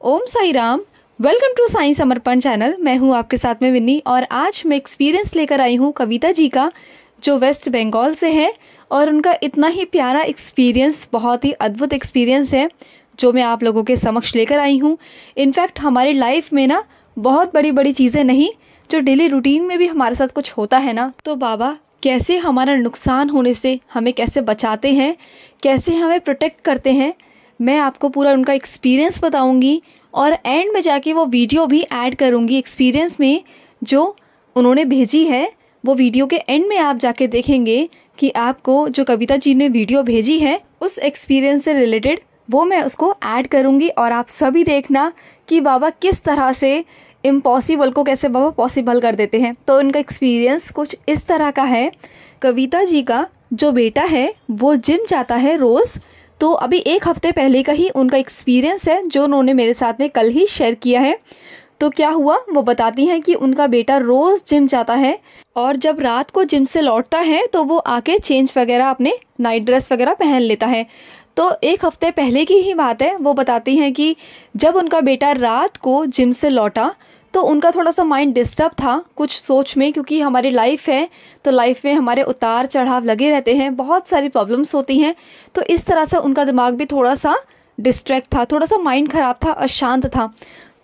Om Sai Ram. Welcome to Sai Samarpan channel मैं हूँ आपके साथ में विन्नी और आज मैं एक्सपीरियंस लेकर आई हूँ कविता जी का, जो वेस्ट बंगाल से है और उनका इतना ही प्यारा एक्सपीरियंस बहुत ही अद्भुत एक्सपीरियंस है, जो मैं आप लोगों के समक्ष लेकर आई हूँ। इनफैक्ट हमारी लाइफ में ना बहुत बड़ी बड़ी चीज़ें नहीं, जो डेली रूटीन में भी हमारे साथ कुछ होता है ना। तो बाबा, कैसे हमारा नुकसान होने से हमें कैसे बचाते हैं, कैसे हमें प्रोटेक्ट करते हैं मैं आपको पूरा उनका एक्सपीरियंस बताऊँगी और एंड में जाके वो वीडियो भी ऐड करूँगी एक्सपीरियंस में, जो उन्होंने भेजी है। वो वीडियो के एंड में आप जाके देखेंगे कि आपको जो कविता जी ने वीडियो भेजी है, उस एक्सपीरियंस से रिलेटेड वो मैं उसको ऐड करूँगी और आप सभी देखना कि बाबा किस तरह से इम्पॉसिबल को कैसे बाबा पॉसिबल कर देते हैं। तो उनका एक्सपीरियंस कुछ इस तरह का है। कविता जी का जो बेटा है, वो जिम जाता है रोज़ तो अभी एक हफ़्ते पहले का ही उनका एक्सपीरियंस है, जो उन्होंने मेरे साथ में कल ही शेयर किया है। तो क्या हुआ? वो बताती हैं कि उनका बेटा रोज़ जिम जाता है और जब रात को जिम से लौटता है तो वो आके चेंज वगैरह अपने नाइट ड्रेस वगैरह पहन लेता है। तो एक हफ़्ते पहले की ही बात है। वो बताती हैं कि जब उनका बेटा रात को जिम से लौटा तो उनका थोड़ा सा माइंड डिस्टर्ब था कुछ सोच में, क्योंकि हमारी लाइफ है तो लाइफ में हमारे उतार चढ़ाव लगे रहते हैं, बहुत सारी प्रॉब्लम्स होती हैं तो इस तरह से उनका दिमाग भी थोड़ा सा डिस्ट्रैक्ट था, थोड़ा सा माइंड ख़राब था, अशांत था।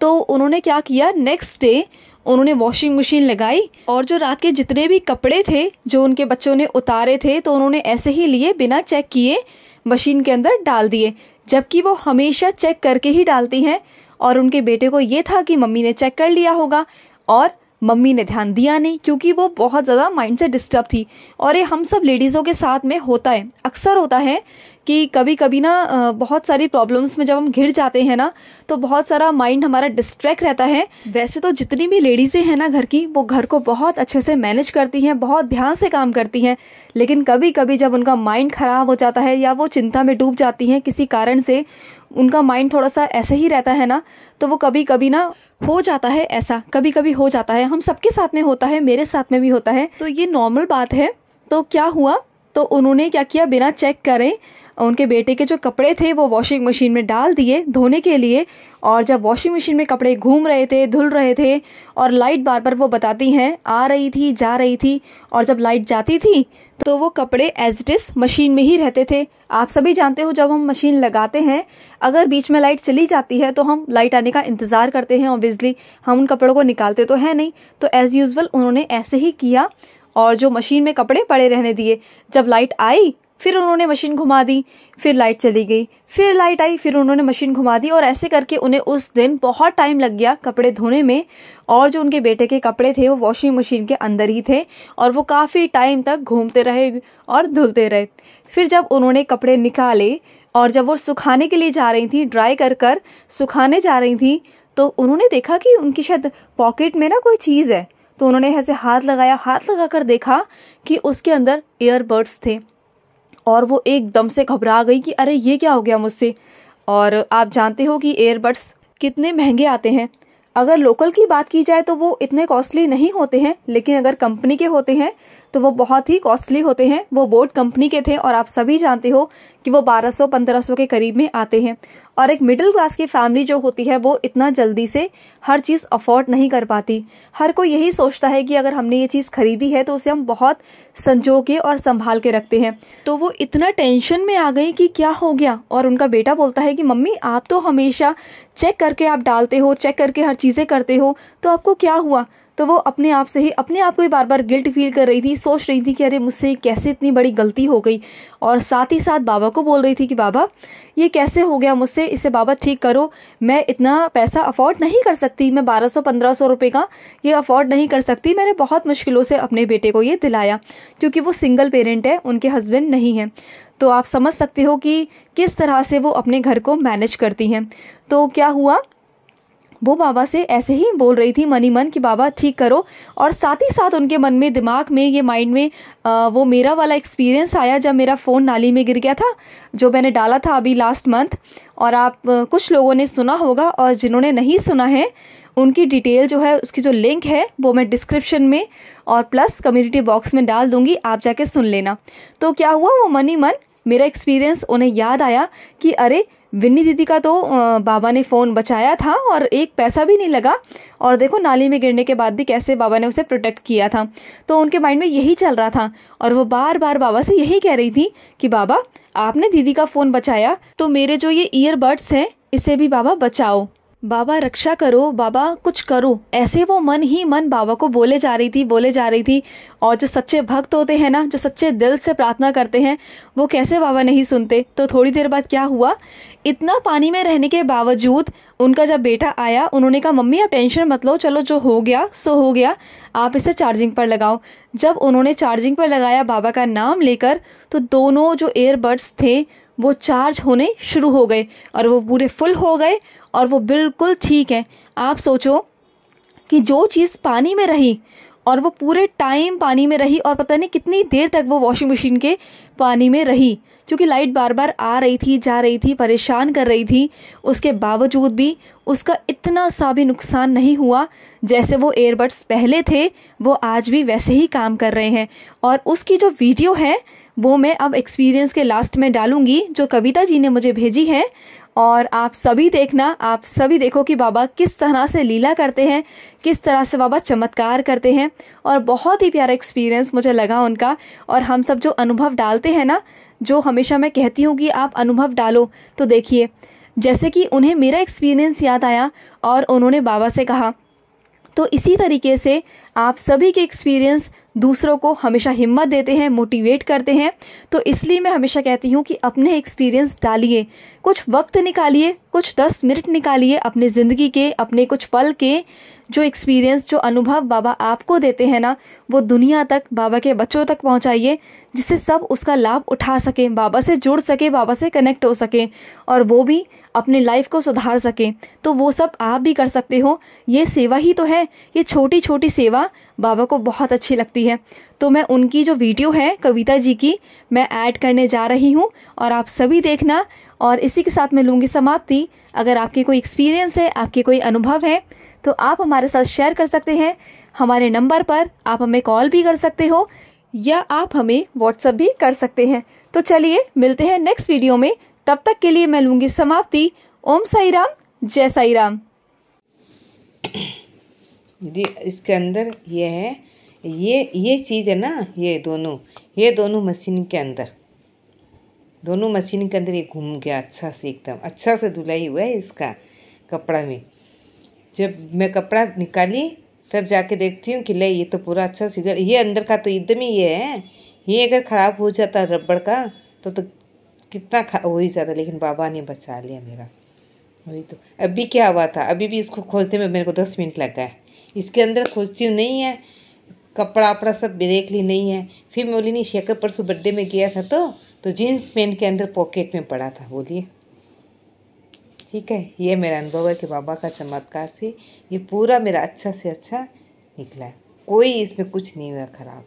तो उन्होंने क्या किया नेक्स्ट डे उन्होंने वॉशिंग मशीन लगाई, और जो रात के जितने भी कपड़े थे, जो उनके बच्चों ने उतारे थे तो उन्होंने ऐसे ही लिए, बिना चेक किए मशीन के अंदर डाल दिए, जबकि वो हमेशा चेक करके ही डालती हैं और उनके बेटे को ये था कि मम्मी ने चेक कर लिया होगा और मम्मी ने ध्यान दिया नहीं क्योंकि वो बहुत ज़्यादा माइंड से डिस्टर्ब थी। और ये हम सब लेडीज़ों के साथ में होता है। अक्सर होता है कि कभी कभी ना बहुत सारी प्रॉब्लम्स में जब हम घिर जाते हैं ना तो बहुत सारा माइंड हमारा डिस्ट्रैक्ट रहता है। वैसे तो जितनी भी लेडीज़ें हैं ना घर की, वो घर को बहुत अच्छे से मैनेज करती हैं, बहुत ध्यान से काम करती हैं। लेकिन कभी कभी जब उनका माइंड ख़राब हो जाता है या वो चिंता में डूब जाती हैं किसी कारण से उनका माइंड थोड़ा सा ऐसे ही रहता है ना तो वो कभी कभी ना हो जाता है ऐसा कभी कभी हो जाता है। हम सबके साथ में होता है, मेरे साथ में भी होता है। तो ये नॉर्मल बात है। तो क्या हुआ? तो उन्होंने क्या किया? बिना चेक करें उनके बेटे के जो कपड़े थे वो वॉशिंग मशीन में डाल दिए धोने के लिए। और जब वॉशिंग मशीन में कपड़े घूम रहे थे, धुल रहे थे और लाइट बार बार वो बताती हैं, आ रही थी, जा रही थी। और जब लाइट जाती थी तो वो कपड़े एज इट इज़ मशीन में ही रहते थे। आप सभी जानते हो, जब हम मशीन लगाते हैं, अगर बीच में लाइट चली जाती है तो हम लाइट आने का इंतज़ार करते हैं ऑब्वियसली हम उन कपड़ों को निकालते तो है नहीं। तो एज़ यूजल उन्होंने ऐसे ही किया और जो मशीन में कपड़े पड़े रहने दिए। जब लाइट आई फिर उन्होंने मशीन घुमा दी, फिर लाइट चली गई। फिर लाइट आई, फिर उन्होंने मशीन घुमा दी और ऐसे करके उन्हें उस दिन बहुत टाइम लग गया कपड़े धोने में। और जो उनके बेटे के कपड़े थे, वो वॉशिंग मशीन के अंदर ही थे और वो काफ़ी टाइम तक घूमते रहे और धुलते रहे। फिर जब उन्होंने कपड़े निकाले और जब वो सुखाने के लिए जा रही थी ड्राई कर कर सुखाने जा रही थी तो उन्होंने देखा कि उनकी शायद पॉकेट में ना कोई चीज़ है। तो उन्होंने ऐसे हाथ लगाया, हाथ लगाकर देखा कि उसके अंदर ईयरबड्स थे। और वो एकदम से घबरा गई कि अरे, ये क्या हो गया मुझसे? और आप जानते हो कि एयरबड्स कितने महँगे आते हैं। अगर लोकल की बात की जाए तो वो इतने कॉस्टली नहीं होते हैं, लेकिन अगर कंपनी के होते हैं तो वो बहुत ही कॉस्टली होते हैं। वो बोट कंपनी के थे और आप सभी जानते हो कि वो 1200-1500 के करीब में आते हैं। और एक मिडिल क्लास की फैमिली जो होती है, वो इतना जल्दी से हर चीज़ अफोर्ड नहीं कर पाती। हर कोई यही सोचता है कि अगर हमने ये चीज़ खरीदी है तो उसे हम बहुत संजो के और संभाल के रखते हैं। तो वो इतना टेंशन में आ गई कि क्या हो गया? और उनका बेटा बोलता है कि, मम्मी, आप तो हमेशा चेक करके आप डालते हो चेक करके हर चीज़ें करते हो तो आपको क्या हुआ? तो वो अपने आप से ही, अपने आप को ही बार बार गिल्ट फील कर रही थी, सोच रही थी कि अरे मुझसे कैसे इतनी बड़ी गलती हो गई। और साथ ही साथ बाबा को बोल रही थी कि, बाबा, ये कैसे हो गया मुझसे? इसे बाबा ठीक करो। मैं इतना पैसा अफोर्ड नहीं कर सकती। मैं बारह सौ, पंद्रह सौ रुपये का ये अफोर्ड नहीं कर सकती। मैंने बहुत मुश्किलों से अपने बेटे को ये दिलाया, क्योंकि वो सिंगल पेरेंट है, उनके हस्बैंड नहीं हैं। तो आप समझ सकते हो कि किस तरह से वो अपने घर को मैनेज करती हैं। तो क्या हुआ? वो बाबा से ऐसे ही बोल रही थी मनी मन कि बाबा ठीक करो। और साथ ही साथ उनके मन में दिमाग में ये माइंड में आ, वो मेरा वाला एक्सपीरियंस आया जब मेरा फ़ोन नाली में गिर गया था जो मैंने डाला था अभी लास्ट मंथ और आप आ, कुछ लोगों ने सुना होगा और जिन्होंने नहीं सुना है उनकी डिटेल जो है उसकी जो लिंक है वो मैं डिस्क्रिप्शन में और प्लस कम्युनिटी बॉक्स में डाल दूँगी आप जाके सुन लेना। तो क्या हुआ वो मनी मन? मेरा एक्सपीरियंस उन्हें याद आया कि अरे विन्नी दीदी का तो बाबा ने फ़ोन बचाया था और एक पैसा भी नहीं लगा। और देखो, नाली में गिरने के बाद भी कैसे बाबा ने उसे प्रोटेक्ट किया था। तो उनके माइंड में यही चल रहा था और वो बार बार बाबा से यही कह रही थी कि, बाबा, आपने दीदी का फ़ोन बचाया तो मेरे जो ये ईयरबड्स हैं, इसे भी बाबा बचाओ। बाबा, रक्षा करो, बाबा, कुछ करो। ऐसे वो मन ही मन बाबा को बोले जा रही थी, बोले जा रही थी। और जो सच्चे भक्त होते हैं ना, जो सच्चे दिल से प्रार्थना करते हैं, वो कैसे बाबा नहीं सुनते? तो थोड़ी देर बाद क्या हुआ? इतना पानी में रहने के बावजूद उनका जब बेटा आया, उन्होंने कहा, मम्मी, आप टेंशन मत लो, चलो जो हो गया, सो हो गया, आप इसे चार्जिंग पर लगाओ। जब उन्होंने चार्जिंग पर लगाया बाबा का नाम लेकर तो दोनों जो एयरबड्स थे, वो चार्ज होने शुरू हो गए और वो पूरे फुल हो गए और वो बिल्कुल ठीक है। आप सोचो कि जो चीज़ पानी में रही और वो पूरे टाइम पानी में रही और पता नहीं कितनी देर तक वो वॉशिंग मशीन के पानी में रही। क्योंकि लाइट बार बार आ रही थी, जा रही थी, परेशान कर रही थी, उसके बावजूद भी उसका इतना सा भी नुकसान नहीं हुआ जैसे वो एयरबड्स पहले थे, वो आज भी वैसे ही काम कर रहे हैं। और उसकी जो वीडियो है, वो मैं अब एक्सपीरियंस के लास्ट में डालूँगी, जो कविता जी ने मुझे भेजी है और आप सभी देखना, आप सभी देखो कि बाबा किस तरह से लीला करते हैं, किस तरह से बाबा चमत्कार करते हैं और बहुत ही प्यारा एक्सपीरियंस मुझे लगा उनका। और हम सब जो अनुभव डालते हैं ना, जो हमेशा मैं कहती हूँ कि आप अनुभव डालो तो देखिए, जैसे कि उन्हें मेरा एक्सपीरियंस याद आया और उन्होंने बाबा से कहा। तो इसी तरीके से आप सभी के एक्सपीरियंस दूसरों को हमेशा हिम्मत देते हैं मोटिवेट करते हैं। तो इसलिए मैं हमेशा कहती हूँ कि अपने एक्सपीरियंस डालिए। कुछ वक्त निकालिए, कुछ दस मिनट निकालिए अपने ज़िंदगी के, अपने कुछ पल के। जो एक्सपीरियंस जो अनुभव बाबा आपको देते हैं ना, वो दुनिया तक, बाबा के बच्चों तक पहुंचाइए, जिससे सब उसका लाभ उठा सकें, बाबा से जुड़ सके, बाबा से कनेक्ट हो सके, और वो भी अपने लाइफ को सुधार सकें। तो वो सब आप भी कर सकते हो। ये सेवा ही तो है। ये छोटी छोटी सेवा बाबा को बहुत अच्छी लगती है। तो मैं उनकी जो वीडियो है कविता जी की, मैं ऐड करने जा रही हूँ और आप सभी देखना और इसी के साथ मैं लूँगी समाप्ति। अगर आपके कोई एक्सपीरियंस है, आपके कोई अनुभव है तो आप हमारे साथ शेयर कर सकते हैं। हमारे नंबर पर आप हमें कॉल भी कर सकते हो या आप हमें व्हाट्सअप भी कर सकते हैं। तो चलिए, मिलते हैं नेक्स्ट वीडियो में। तब तक के लिए मैं लूँगी समाप्ति। ओम साई राम जय साई राम दीदी इसके अंदर ये है, ये ये चीज़ है ना, ये दोनों ये दोनों मशीन के अंदर। दोनों मशीन के अंदर ये घूम गया अच्छा से एकदम अच्छा से धुलाई हुआ है इसका कपड़ा में। जब मैं कपड़ा निकाली, तब जाके देखती हूँ कि ले, ये तो पूरा अच्छा सिगर ये अंदर का तो एकदम ही ये है। ये अगर ख़राब हो जाता रबड़ का तो तो कितना खा हो ही जाता लेकिन बाबा ने बचा लिया मेरा। वही तो अभी क्या हुआ था? अभी भी इसको खोजने में मेरे को दस मिनट लग गए इसके अंदर खोजती हूँ नहीं है, कपड़ा वपड़ा सब देख ली नहीं है। फिर मैं बोली, नहीं, शेखर परसों बर्थडे में गया था तो तो जीन्स पेंट के अंदर पॉकेट में पड़ा था, बोलिए। ठीक है, ये मेरा अनुभव है कि बाबा का चमत्कार से ये पूरा मेरा अच्छा से अच्छा निकला है। कोई इसमें कुछ नहीं हुआ ख़राब।